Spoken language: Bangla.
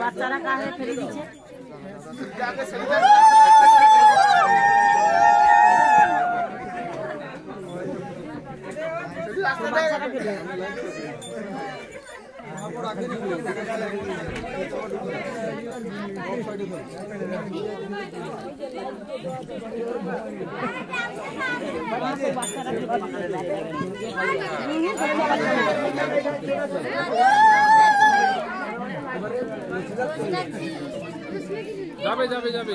বাচ্চারা কাহে ফেলে দিচ্ছে। যাবে যাবে যাবে।